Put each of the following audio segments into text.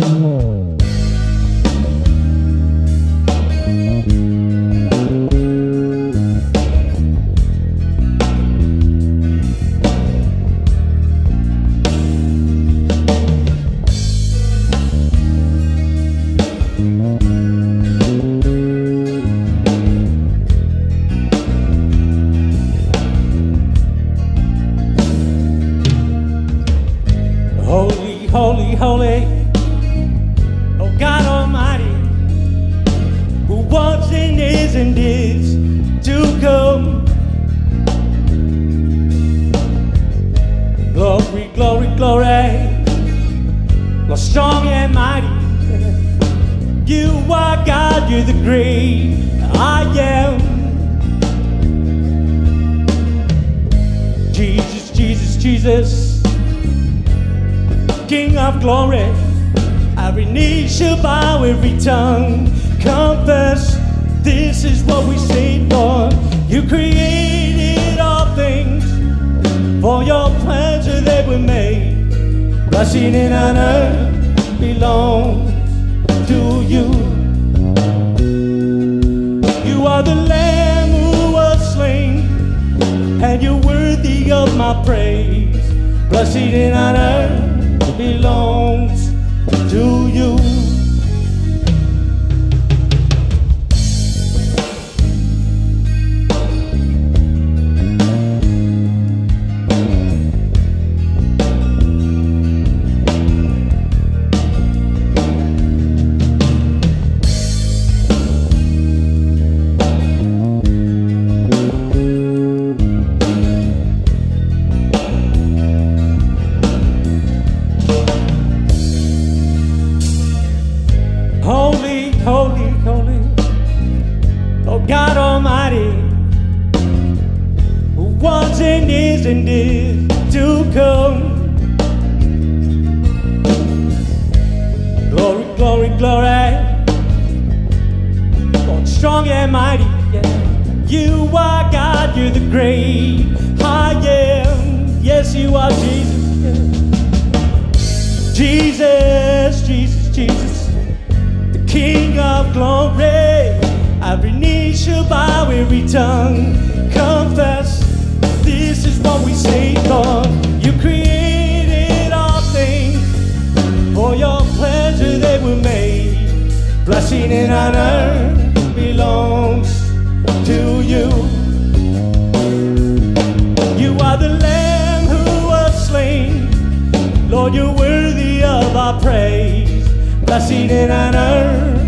Oh. wants is and is to come. Glory, glory, glory. Lord, strong and mighty. You are God, you're the great I am. Jesus, Jesus, Jesus, King of glory. Every knee shall bow, every tongue confess. This is what we say, Lord. You created all things for your pleasure they were made. Blessing and honor belongs to you. You are the Lamb who was slain, and you're worthy of my praise. Blessing and honor belongs to you. And is and is to come. Glory, glory, glory, Lord strong and mighty, yeah. You are God, you're the great I am. Yes, you are Jesus. Jesus, Jesus, Jesus. The King of glory. Every knee shall bow, every tongue confess. Lord. You created all things for your pleasure they were made. Blessing and honor belongs to you. You are the Lamb who was slain. Lord, you're worthy of our praise. Blessing and honor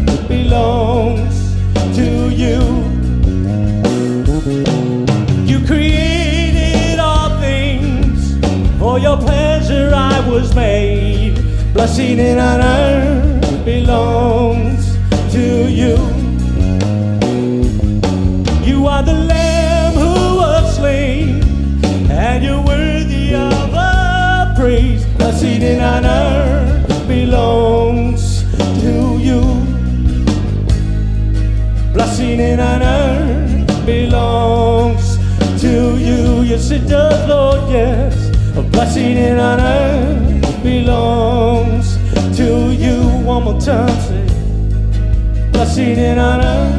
I was made. Blessing and honor belongs to you. You are the Lamb who was slain, and you're worthy of our praise. Blessing and honor belongs to you. Blessing and honor belongs to you. Yes, it does, Lord, yes. A blessing and honor belongs to you. One more time, say, blessing and honor